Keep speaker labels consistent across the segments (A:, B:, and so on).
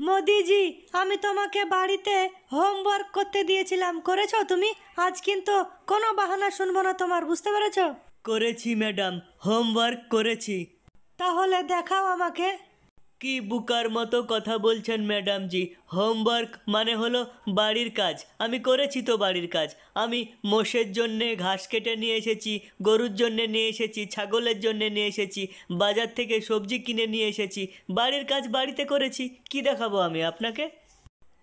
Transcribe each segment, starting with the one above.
A: মোদিজি আমি তোমাকে বাড়িতে হোমওয়ার্ক করতে দিয়েছিলাম। করেছ তুমি? আজ কিন্তু কোনো বাহানা শুনব না তোমার বুঝতে পেরেছ?
B: করেছি ম্যাডাম হোমওয়ার্ক করেছি।
A: তাহলে দেখাও আমাকে।
B: কি বুকার মতো কথা বলছেন ম্যাডাম জি হোমওয়ার্ক মানে হলো বাড়ির কাজ। আমি করেছি তো বাড়ির কাজ। আমি মোষের জন্যে ঘাস কেটে নিয়ে এসেছি, গরুর জন্যে নিয়ে এসেছি, ছাগলের জন্যে নিয়ে এসেছি, বাজার থেকে সবজি কিনে নিয়ে এসেছি। বাড়ির কাজ বাড়িতে করেছি। কি দেখাবো আমি আপনাকে?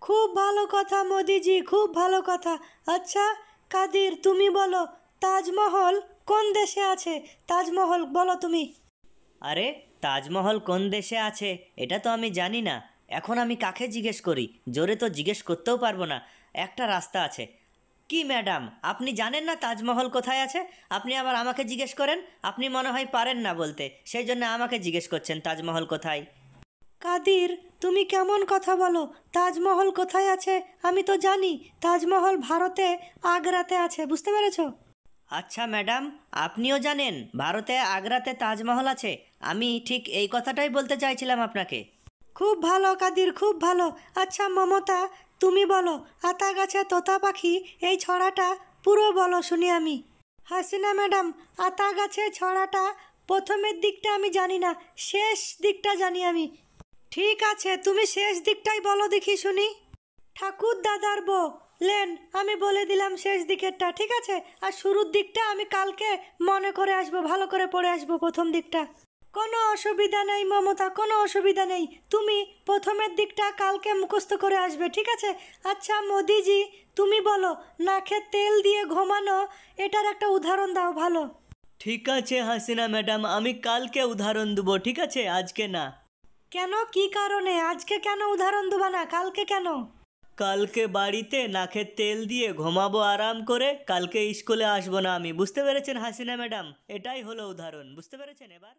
A: খুব ভালো কথা মোদিজি, খুব ভালো কথা। আচ্ছা কাদির, তুমি বলো, তাজমহল কোন দেশে আছে? তাজমহল বলো তুমি।
B: আরে, তাজমহল কোন দেশে আছে? এটা তো আমি জানি না। এখন আমি কাকে জিজ্ঞেস করি? জোরে তো জিজ্ঞেস করতেও পারব না। একটা রাস্তা আছে। কি, ম্যাডাম? আপনি জানেন না তাজমহল কোথায় আছে? আপনি আবার আমাকে জিজ্ঞেস করেন? আপনি মনে হয় পারেন না বলতে। সেই জন্য আমাকে জিজ্ঞেস করছেন তাজমহল কোথায়।
A: কাদির, তুমি কেমন কথা বলো? তাজমহল কোথায় আছে? আমি তো জানি। তাজমহল ভারতে, আগ্রাতে আছে। বুঝতে পেরেছ?
B: আচ্ছা ম্যাডাম, আপনিও জানেন ভারতে, আগ্রাতে তাজমহল আছে। আমি ঠিক এই কথাটাই বলতে চাইছিলাম আপনাকে।
A: খুব ভালো, কাদির, খুব ভালো। আচ্ছা মমতা, তুমি বলো আতা গাছে তোতা পাখি, এই ছড়াটা পুরো বলো শুনি আমি। হাসিনা ম্যাডাম আতা গাছে ছড়াটা প্রথমের দিকটা আমি জানি না, শেষ দিকটা জানি আমি। ঠিক আছে, তুমি শেষ দিকটাই বলো দেখি শুনি। ঠাকুর দাদার বউ লেন আমি বলে দিলাম শেষ দিকেরটা ঠিক আছে? আর শুরুর দিকটা আমি কালকে মনে করে আসব ভালো করে পড়ে আসব প্রথম দিকটা। কোনো অসুবিধা নেই মমতা কোনো অসুবিধা নেই। তুমি প্রথমের দিকটা কালকে মুখস্থ করে আসবে ঠিক আছে? আচ্ছা মোদিজি তুমি বলো নাকে তেল দিয়ে ঘুমানো এটার একটা উদাহরণ দাও ভালো।
B: ঠিক আছে হাসিনা ম্যাডাম আমি কালকে উদাহরণ দেবো ঠিক আছে? আজকে না।
A: কেন? কি কারণে? আজকে কেন উদাহরণ দেবা না? কালকে কেন?
B: কালকে বাড়িতে নাকের তেল দিয়ে ঘুমাবো আরাম করে, কালকে স্কুলে আসব না আমি। বুঝতে পেরেছেন হাসিনা ম্যাডাম? এটাই হলো উদাহরণ। বুঝতে পেরেছেন এবার?